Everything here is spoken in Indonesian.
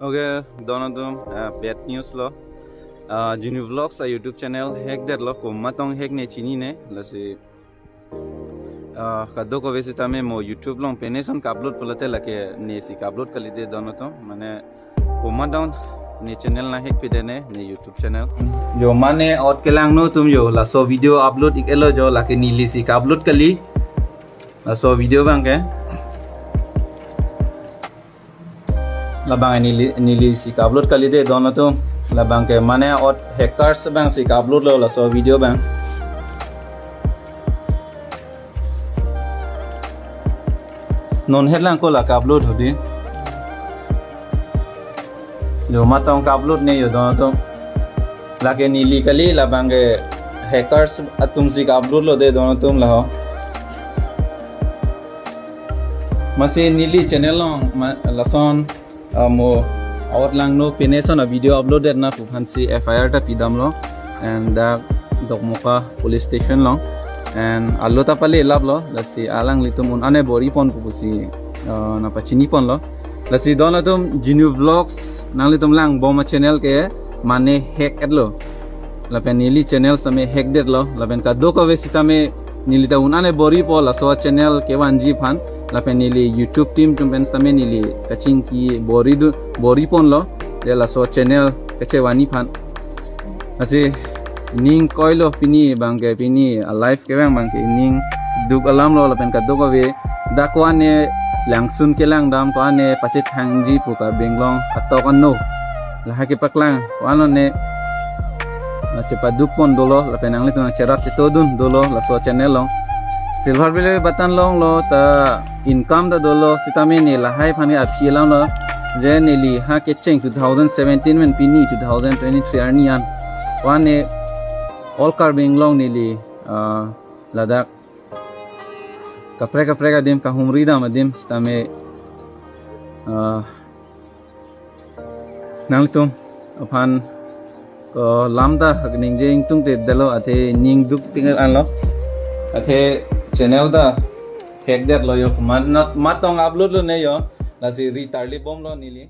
ओके दोनों तुम bed news लो जुनि ब्लॉग्स आ यूट्यूब चैनल हेक देर लो को मतों हेक ने चीनी ने लसे कदो को वैसे तमें मो यूट्यूब लो पेनेसन का अपलोड पलते लगे ने सी का अपलोड कर लीजिए दोनों तो मैंने को मतों ने चैनल ना हेक पिदे ने ने यूट्यूब चैनल जो माने और के लांग नो तुम जो लासो वीडियो अपलोड इकेलो जो लाके नीली सी का अपलोड कर ली लासो video Banke labang ini nili si upload kali deh dono tuh. Labang ke mana ot hackers bang si upload lo so video bang. Non headline ko lah upload hobi. Yo matang upload nih yo dono tuh. Lagi nili kali labang ke hackers atum si upload lo deh dono tuh lah masih nili channel lo lason video uploaded na pu phansi fir ta pidam lo and da dokmoka police station lo and allo ta pale lab lo lasi alang litum un ane bori pon pu si na pachini pon lo lasi don tum jinu vlogs nang litum lang boma channel ke mane hack at lo lapen nili channel same hack det lo lapen ka do ko vesita me nilita un ane bori po la so channel ke wan ji phan lapen nili YouTube team tumpen same nili kacing ki bori du bori pon lo dia la so channel kecewani pan asi ning koilo pini bang ke pini live ke bang bang ke ning duk alam lo lapen ka duk ave dakwane langsun ke lang dam ko ane pachet hangji pu ka benglong atau kan no lah ke paklang wano ne na cepat duk pon dolo lapen ang litu na cerat cetodun dolo la so channel long silver bile batan long lo ta income da dolo sitame ne la hai phani a phi lang lo. Je ne li ha ke cheng 2017 men pini 2023 arni an. Wan ne all car bing long ne li ladak kapre kapre ka dim ka humri da madim sitame nang tum aphan ko lamda ning je tung te dalo ate ning duk tingal an lo. Ate Cheneuda, hek der loyo kuman. Matong upload lo neyo, nasi ritardly bom lo nili.